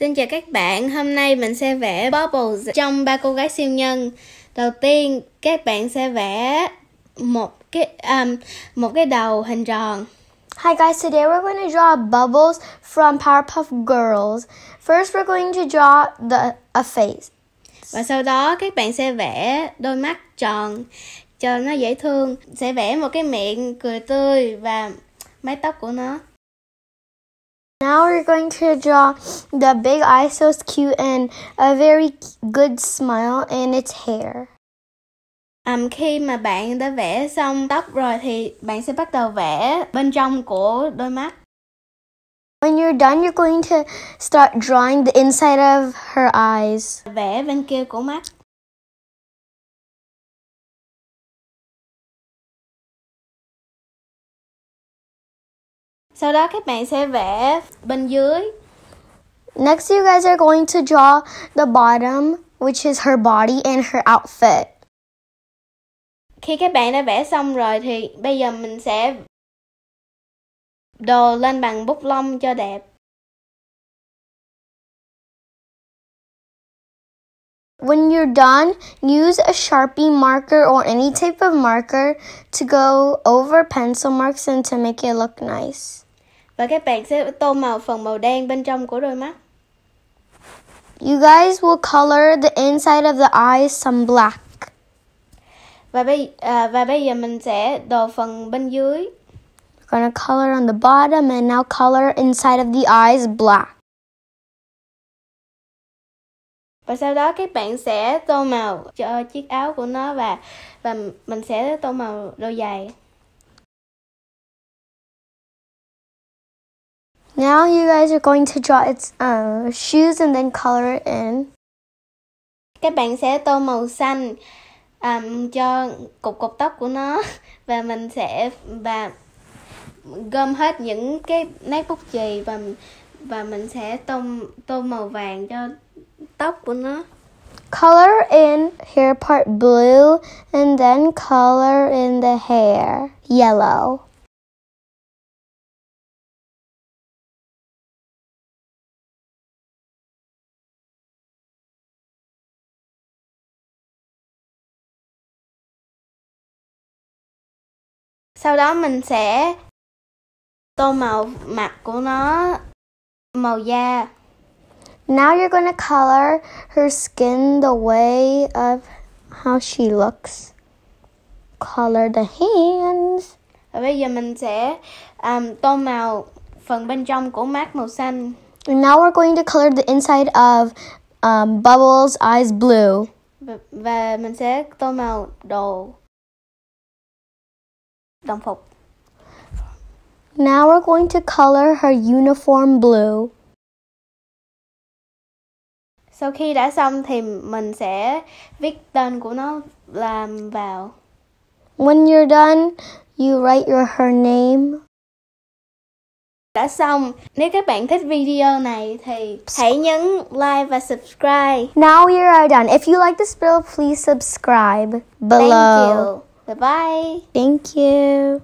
Xin chào các bạn, hôm nay mình sẽ vẽ Bubbles trong ba cô gái siêu nhân. Đầu tiên, các bạn sẽ vẽ một cái um, một cái đầu hình tròn. Hi guys, today we're going to draw bubbles from Powerpuff Girls. First, we're going to draw the a face. Và sau đó các bạn sẽ vẽ đôi mắt tròn cho nó dễ thương. Sẽ vẽ một cái miệng cười tươi và mái tóc của nó. Now we're going to draw the big eye, so it's cute, and a very good smile and its hair. Um, khi mà bạn đã vẽ xong tóc rồi thì bạn sẽ bắt đầu vẽ bên trong của đôi mắt. When you're done, you're going to start drawing the inside of her eyes. Vẽ bên kia của mắt. Sau đó các bạn sẽ vẽ bên dưới. Next, you guys are going to draw the bottom, which is her body and her outfit. Khi các bạn đã vẽ xong rồi thì bây giờ mình sẽ đồ lên bằng bút lông cho đẹp. When you're done, use a Sharpie marker or any type of marker to go over pencil marks and to make it look nice. Và các bạn sẽ tô màu phần màu đen bên trong của đôi mắt. You guys will color the inside of the eyes some black. Và bây à, và bây giờ mình sẽ đồ phần bên dưới. We're gonna color on the bottom and now color inside of the eyes black. Và sau đó các bạn sẽ tô màu cho chiếc áo của nó và và mình sẽ tô màu đôi giày. Now you guys are going to draw its uh, shoes and then color it in. Các bạn sẽ tô màu xanh um, cho cục cục tóc của nó và mình sẽ và gom hết những cái nét bút chì và và mình sẽ tô tô màu vàng cho tóc của nó. Color in hair part blue and then color in the hair yellow. Sau đó mình sẽ tô màu mặt của nó màu da. Now you're to color her skin the way of how she looks. Color the hands. Và bây giờ mình sẽ um, tô màu phần bên trong của mắt màu xanh. And now we're going to color the inside of um, Bubbles' eyes blue. Và, và mình sẽ tô màu đồ đồng phục. Now we're going to color her uniform blue. Sau khi đã xong thì mình sẽ viết tên của nó làm vào. When you're done, you write your her name. Đã xong, nếu các bạn thích video này thì hãy nhấn like và subscribe. Now we are done. If you like this video, please subscribe below. Thank you. Bye bye. Thank you.